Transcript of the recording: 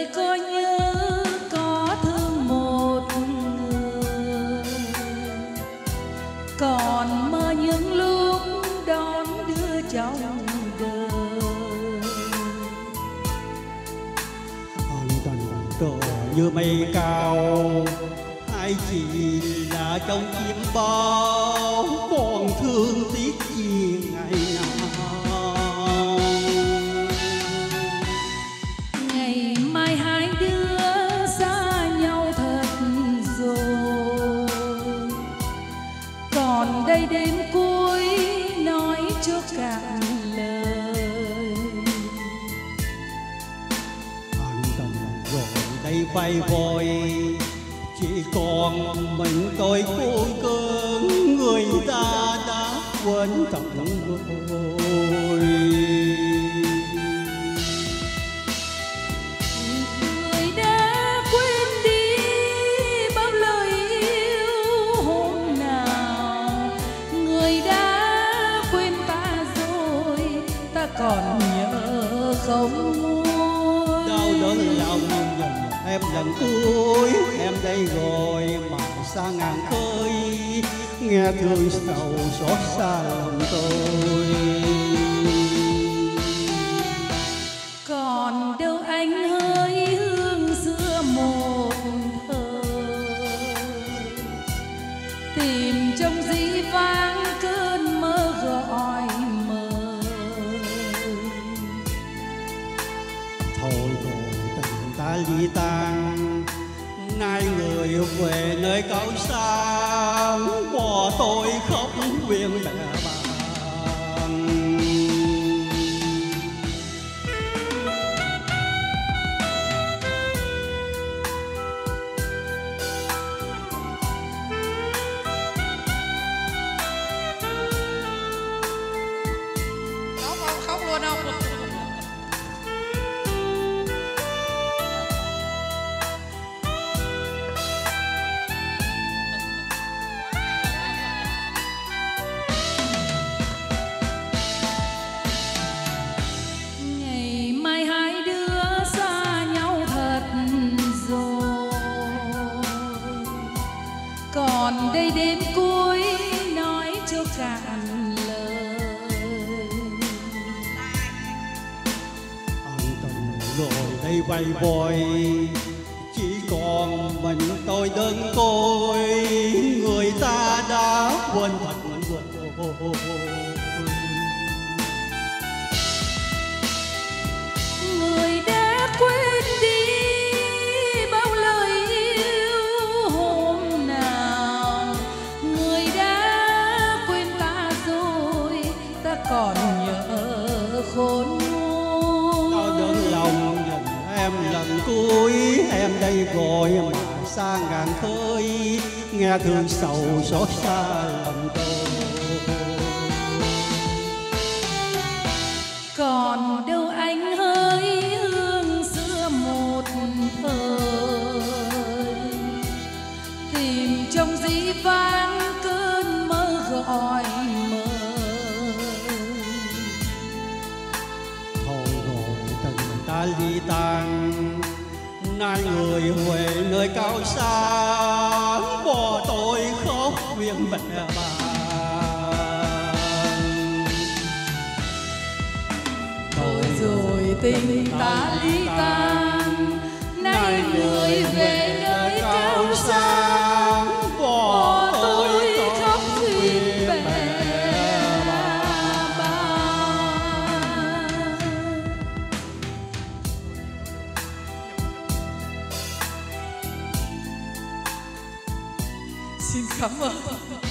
ơi có nhớ, có thương một người. Còn mơ những lúc đón đưa trong đời hòn trần trời như mây cao hay chỉ là trong chiếc bao còn thương tiếc đây đến cuối nói cho cạn lời. Anh tầm rồi đây bay vội Chỉ còn mình tôi cô cơn Người ta đã quên tận rồi sớm nguôi Đau đớn lòng dần em lần cuối Em đây rồi mà xa ngàn khơi. Nghe thương sầu xót xa lòng tôi. Tình nay người về nơi cao xa bỏ tôi khóc viên mẹ còn đây đêm cuối nói cho cạn lời. Anh tình rồi đây bay vội, chỉ còn mình tôi đơn côi. Người ta đã quên thật rồi người khôn đau nguôi đớn lòng nhìn em lần cuối em đây rồi mà xa ngàn khơi. Nghe thương sầu xót xa ly tan nay người về nơi cao xa bỏ tôi khóc viên mẹ bàn. Thôi rồi tình ta ly tan nay người về 心疼啊。